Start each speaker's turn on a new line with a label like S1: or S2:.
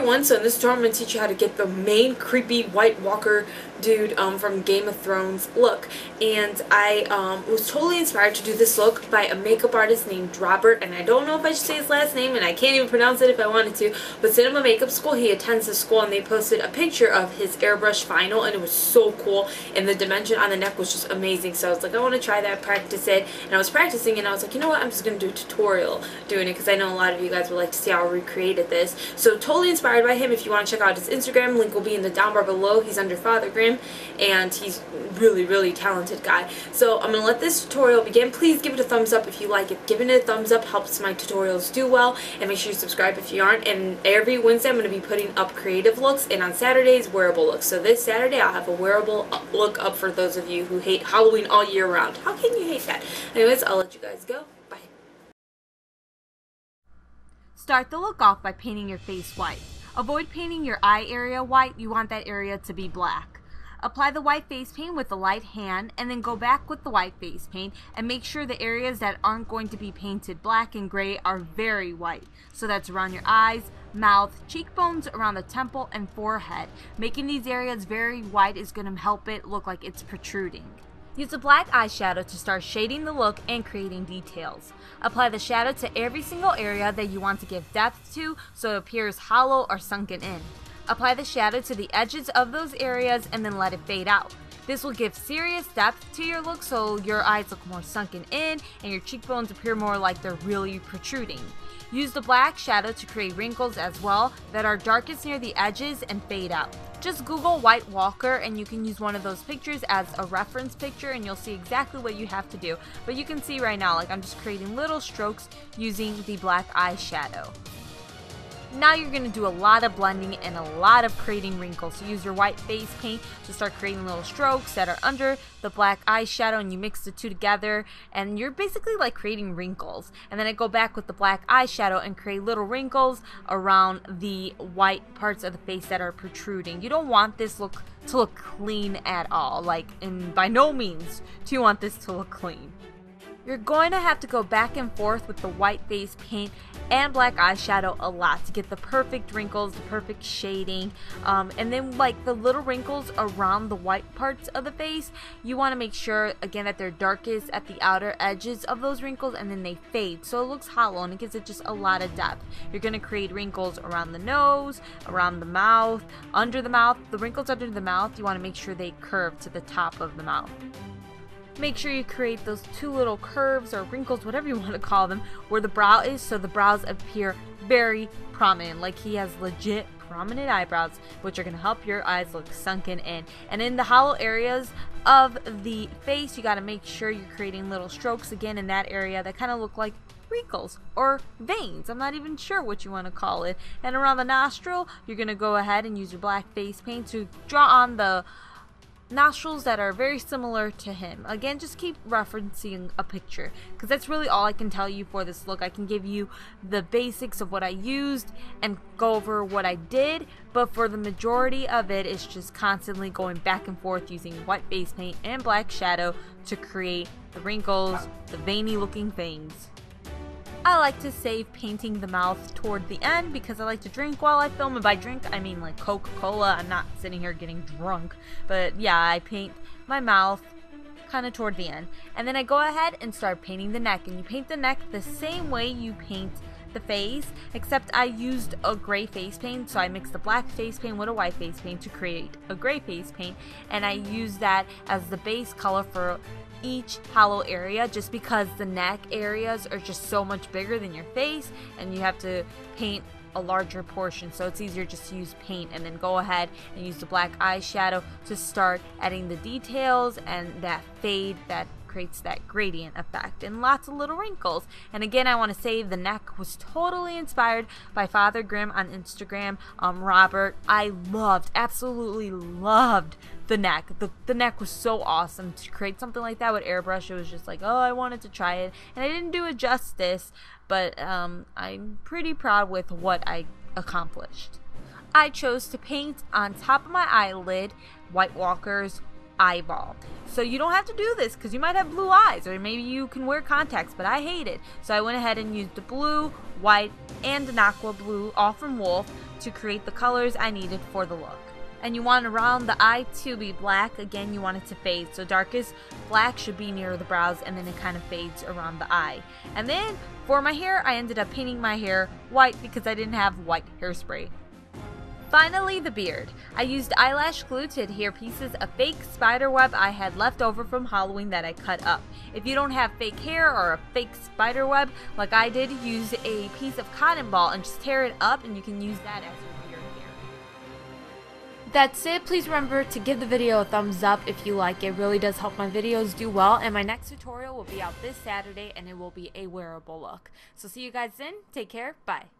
S1: everyone, so in this tutorial I'm going to teach you how to get the main creepy White Walker dude um, from Game of Thrones look. And I um, was totally inspired to do this look by a makeup artist named Robert, and I don't know if I should say his last name, and I can't even pronounce it if I wanted to, but Cinema Makeup School, he attends the school, and they posted a picture of his airbrush final, and it was so cool, and the dimension on the neck was just amazing, so I was like, I want to try that, practice it, and I was practicing, and I was like, you know what, I'm just going to do a tutorial doing it, because I know a lot of you guys would like to see how I recreated this, so totally inspired by him, if you want to check out his Instagram, link will be in the down bar below, he's under Father Grim, and he's really, really talented guy. So I'm going to let this tutorial begin. Please give it a thumbs up if you like it. Giving it a thumbs up helps my tutorials do well, and make sure you subscribe if you aren't. And every Wednesday I'm going to be putting up creative looks, and on Saturdays, wearable looks. So this Saturday I'll have a wearable look up for those of you who hate Halloween all year round. How can you hate that? Anyways, I'll let you guys go. Bye.
S2: Start the look off by painting your face white. Avoid painting your eye area white, you want that area to be black. Apply the white face paint with a light hand and then go back with the white face paint and make sure the areas that aren't going to be painted black and gray are very white. So that's around your eyes, mouth, cheekbones, around the temple, and forehead. Making these areas very white is going to help it look like it's protruding. Use a black eyeshadow to start shading the look and creating details. Apply the shadow to every single area that you want to give depth to so it appears hollow or sunken in. Apply the shadow to the edges of those areas and then let it fade out. This will give serious depth to your look so your eyes look more sunken in and your cheekbones appear more like they're really protruding. Use the black shadow to create wrinkles as well that are darkest near the edges and fade out. Just Google White Walker and you can use one of those pictures as a reference picture and you'll see exactly what you have to do. But you can see right now, like I'm just creating little strokes using the black eyeshadow. Now you're going to do a lot of blending and a lot of creating wrinkles. So use your white face paint to start creating little strokes that are under the black eyeshadow and you mix the two together and you're basically like creating wrinkles. And then I go back with the black eyeshadow and create little wrinkles around the white parts of the face that are protruding. You don't want this look to look clean at all. Like, and by no means do you want this to look clean. You're going to have to go back and forth with the white face paint and black eyeshadow a lot to get the perfect wrinkles, the perfect shading, um, and then like the little wrinkles around the white parts of the face, you want to make sure again that they're darkest at the outer edges of those wrinkles and then they fade so it looks hollow and it gives it just a lot of depth. You're going to create wrinkles around the nose, around the mouth, under the mouth. The wrinkles under the mouth, you want to make sure they curve to the top of the mouth. Make sure you create those two little curves or wrinkles, whatever you want to call them, where the brow is so the brows appear very prominent, like he has legit prominent eyebrows, which are going to help your eyes look sunken in. And in the hollow areas of the face, you got to make sure you're creating little strokes again in that area that kind of look like wrinkles or veins. I'm not even sure what you want to call it. And around the nostril, you're going to go ahead and use your black face paint to draw on the nostrils that are very similar to him. Again, just keep referencing a picture because that's really all I can tell you for this look. I can give you the basics of what I used and go over what I did, but for the majority of it, it's just constantly going back and forth using white face paint and black shadow to create the wrinkles, the veiny looking things. I like to save painting the mouth toward the end because I like to drink while I film. And by drink, I mean like Coca-Cola. I'm not sitting here getting drunk. But yeah, I paint my mouth kind of toward the end. And then I go ahead and start painting the neck. And you paint the neck the same way you paint the face, except I used a gray face paint, so I mixed the black face paint with a white face paint to create a gray face paint, and I used that as the base color for each hollow area just because the neck areas are just so much bigger than your face and you have to paint a larger portion. So it's easier just to use paint and then go ahead and use the black eyeshadow to start adding the details and that fade that creates that gradient effect and lots of little wrinkles. And again, I want to say the neck was totally inspired by Father Grim on Instagram. Um, Robert, I loved, absolutely loved the neck. The, the neck was so awesome to create something like that with airbrush. It was just like, oh, I wanted to try it. And I didn't do it justice, but um, I'm pretty proud with what I accomplished. I chose to paint on top of my eyelid White Walker's eyeball. So you don't have to do this because you might have blue eyes or maybe you can wear contacts, but I hate it. So I went ahead and used the blue, white, and an aqua blue, all from Wolfe, to create the colors I needed for the look. And you want around the eye to be black, again you want it to fade, so darkest black should be near the brows and then it kind of fades around the eye. And then for my hair, I ended up painting my hair white because I didn't have white hairspray. Finally, the beard. I used eyelash glue to adhere pieces of fake spider web I had left over from Halloween that I cut up. If you don't have fake hair or a fake spider web like I did, use a piece of cotton ball and just tear it up and you can use that as your beard hair. That's it. Please remember to give the video a thumbs up if you like it. it. really does help my videos do well. And my next tutorial will be out this Saturday and it will be a wearable look. So see you guys then. Take care. Bye.